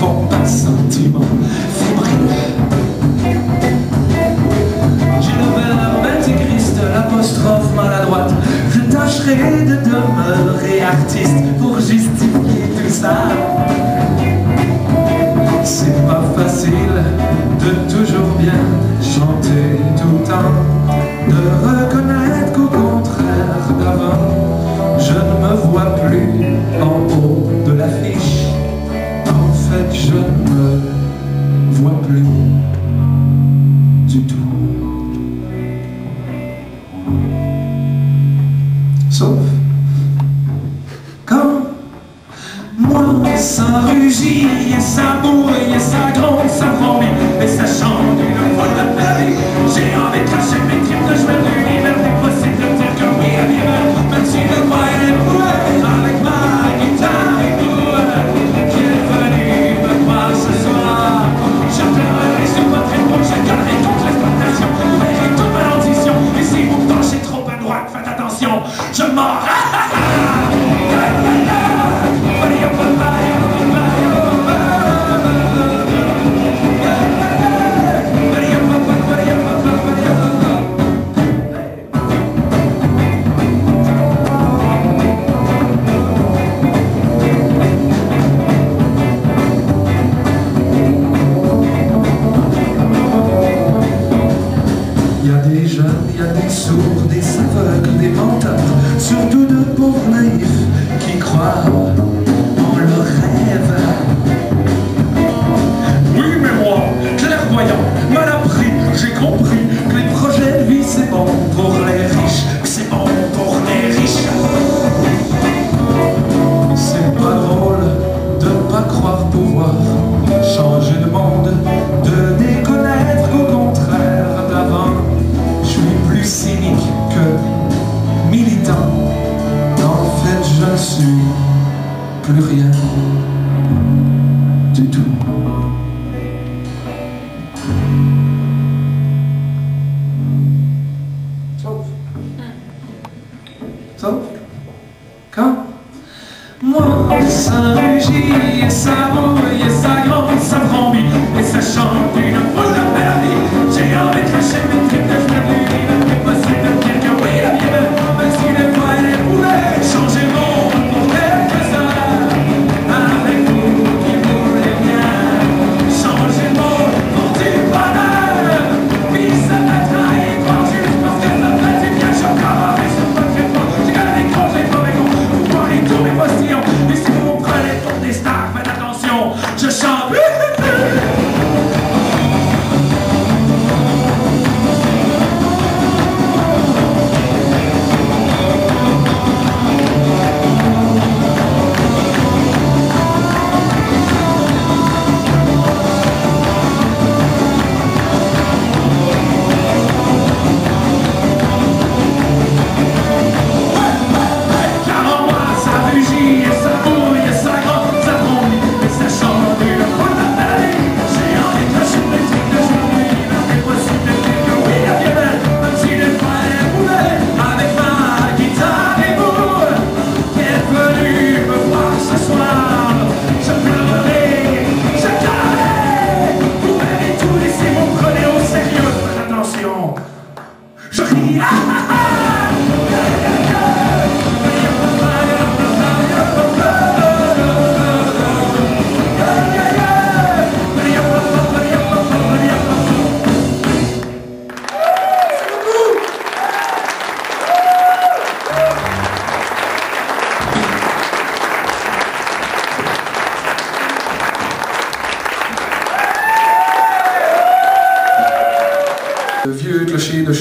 pompe à sentiment fébrile. J'ai le verbe intégriste, l'apostrophe maladroite, je tâcherai de demeurer artiste pour justifier tout ça. C'est pas facile de toujours bien chanter tout le temps, ça rugit et ça et ça gronde, ça vomit et ça chante une fois de ma vie. J'ai envie de cacher mes tripes, de jouer de l'univers des possibles, de dire que oui, à vivre, même si le mois est boué, avec ma guitare et tout, qui est venu me voir ce soir? Pleurerai sur votre épaule, je garderai toute l'exploitation, verrez toute ma et si vous penchez trop à droite, faites attention, je mords. Il y a des jeunes, il y a des sourds, des aveugles, des menteurs, surtout de pauvres naïfs qui croient en leurs rêves. Oui, mais moi, clairvoyant, mal appris, j'ai compris que les projets de vie c'est bon pour les riches, c'est bon pour les riches. C'est pas drôle de pas croire pouvoir changer de monde, de ne suis plus rien du tout. Sauf. Sauf. Quand? Moi, ça rugit et ça bouille et ça gronde, ça vrombit et ça chante une foule vieux clocher de